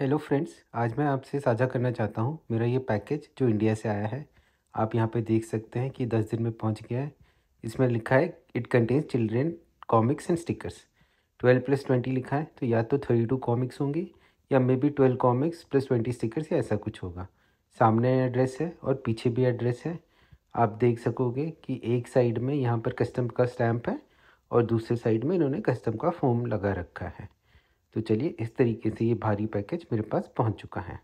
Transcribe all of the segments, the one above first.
Hello friends आज मैं आपसे साझा करना चाहता हूँ मेरा ये पैकेज जो इंडिया से आया है। आप यहाँ पे देख सकते हैं कि दस दिन में पहुँच गया है। इसमें लिखा है it contains children comics and stickers twelve plus twenty लिखा है तो या तो थर्टी टू कॉमिक्स होंगी, या maybe twelve comics plus twenty stickers या ऐसा कुछ होगा। सामने एड्रेस है और पीछे भी एड्रेस है। आप देख सकोगे कि एक साइड में यहाँ पर कस्टम का स्टैम्प है और दूसरे साइड में इन्होंने कस्टम का फॉर्म लगा रखा है। तो चलिए, इस तरीके से ये भारी पैकेज मेरे पास पहुँच चुका है।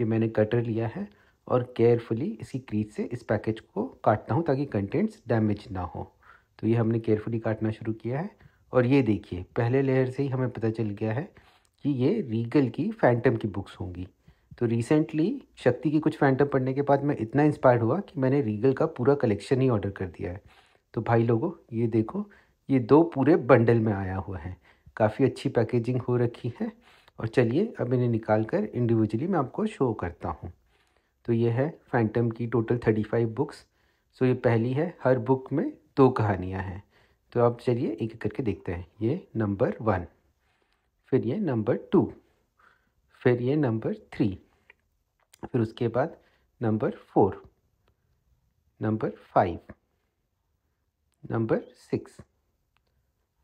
ये मैंने कटर लिया है और केयरफुली इसी क्रीज से इस पैकेज को काटता हूँ ताकि कंटेंट्स डैमेज ना हो। तो ये हमने केयरफुली काटना शुरू किया है और ये देखिए, पहले लेयर से ही हमें पता चल गया है कि ये रीगल की फैंटम की बुक्स होंगी। तो रिसेंटली शक्ति की कुछ फैंटम पढ़ने के बाद मैं इतना इंस्पायर्ड हुआ कि मैंने रीगल का पूरा कलेक्शन ही ऑर्डर कर दिया है। तो भाई लोगों, ये देखो, ये दो पूरे बंडल में आया हुआ है। काफ़ी अच्छी पैकेजिंग हो रखी है। और चलिए, अब इन्हें निकाल कर इंडिविजुअली मैं आपको शो करता हूँ। तो ये है फैंटम की total thirty five books so ये पहली है, हर बुक में दो कहानियाँ हैं। तो आप चलिए एक एक करके देखते हैं। ये नंबर वन फिर ये नंबर टू फिर ये नंबर थ्री फिर उसके बाद number four number five number six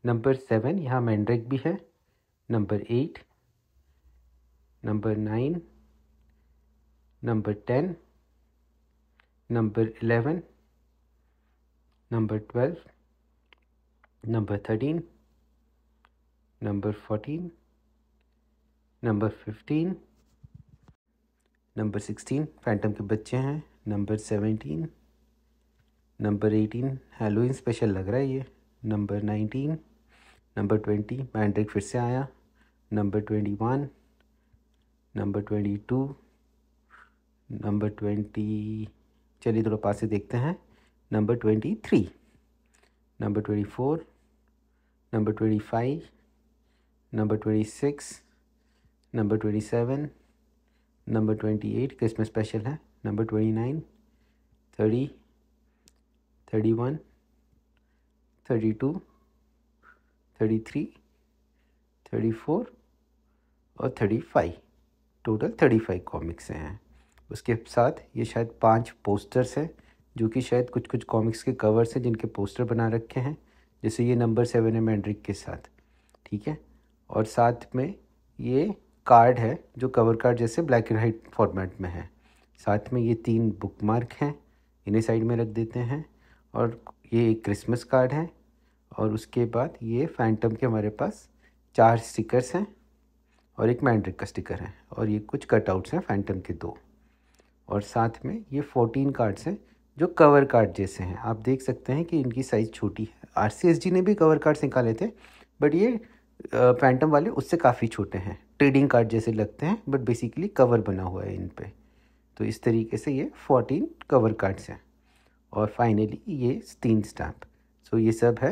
number seven, यहाँ मैंड्रिक भी है। Number eight, number nine, number ten, number eleven, number twelve, number thirteen, number fourteen, number fifteen, number sixteen, Phantom के बच्चे हैं। Number seventeen number eighteen Halloween special लग रहा है ये। Number nineteen number twenty, Mandrake फिर से आया। Number twenty one, number twenty two, number twenty, चलिए थोड़ा पास से देखते हैं। Number twenty three, number twenty four, number twenty five, number twenty six, number twenty seven, number twenty eight, Christmas special है। Number twenty nine, thirty thirty one, thirty two thirty three thirty four और thirty five total thirty five comics हैं। उसके साथ ये शायद पाँच posters हैं, जो कि शायद कुछ कुछ कॉमिक्स के कवर्स हैं जिनके पोस्टर बना रखे हैं। जैसे ये नंबर सेवन है मैंड्रिक के साथ, ठीक है? और साथ में ये कार्ड है, जो कवर कार्ड जैसे ब्लैक एंड वाइट फॉर्मेट में है। साथ में ये तीन बुक मार्क हैं, इन्हें साइड में रख देते हैं। और ये एक क्रिसमस कार्ड है और उसके बाद ये फैंटम के हमारे पास चार स्टिकर्स हैं और एक मैंड्रिक का स्टिकर है और ये कुछ कटआउट्स हैं फैंटम के दो। और साथ में ये फोर्टीन कार्ड्स हैं जो कवर कार्ड जैसे हैं। आप देख सकते हैं कि इनकी साइज़ छोटी है। आरसीएसजी ने भी कवर कार्ड्स निकाले थे बट ये फैंटम वाले उससे काफ़ी छोटे हैं। ट्रेडिंग कार्ड जैसे लगते हैं बट बेसिकली कवर बना हुआ है इन पर तो इस तरीके से ये फोर्टीन कवर कार्ड्स हैं। और फाइनली ये तीन स्टैम्प सो ये सब है